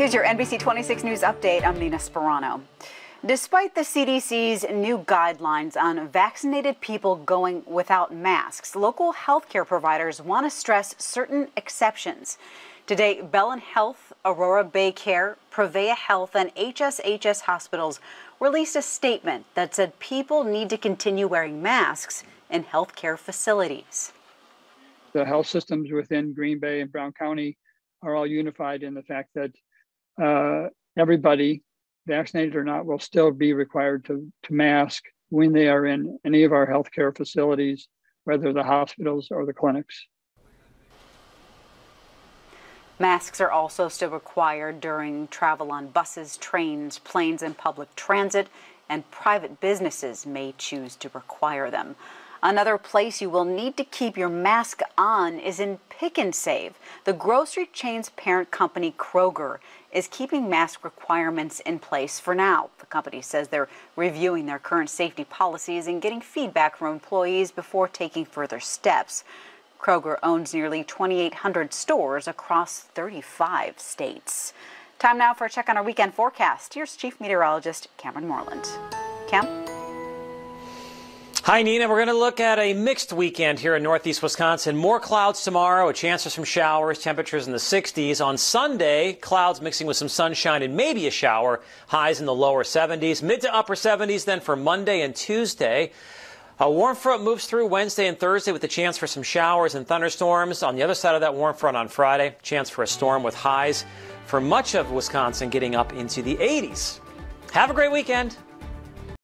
Here's your NBC 26 News update. I'm Nina Sperano. Despite the CDC's new guidelines on vaccinated people going without masks, local healthcare providers want to stress certain exceptions. Today, Bellin Health, Aurora Bay Care, Prevea Health, and HSHS hospitals released a statement that said people need to continue wearing masks in healthcare facilities. The health systems within Green Bay and Brown County are all unified in the fact that uh, everybody, vaccinated or not, will still be required to, to mask when they are in any of our healthcare facilities, whether the hospitals or the clinics. Masks are also still required during travel on buses, trains, planes, and public transit, and private businesses may choose to require them. Another place you will need to keep your mask on is in Pick and Save. The grocery chain's parent company, Kroger, is keeping mask requirements in place for now. The company says they're reviewing their current safety policies and getting feedback from employees before taking further steps. Kroger owns nearly 2,800 stores across 35 states. Time now for a check on our weekend forecast. Here's Chief Meteorologist Cameron Moreland. Cam? Hi, Nina. We're going to look at a mixed weekend here in northeast Wisconsin. More clouds tomorrow, a chance for some showers, temperatures in the 60s. On Sunday, clouds mixing with some sunshine and maybe a shower, highs in the lower 70s, mid to upper 70s then for Monday and Tuesday. A warm front moves through Wednesday and Thursday with a chance for some showers and thunderstorms. On the other side of that warm front on Friday, chance for a storm with highs for much of Wisconsin getting up into the 80s. Have a great weekend.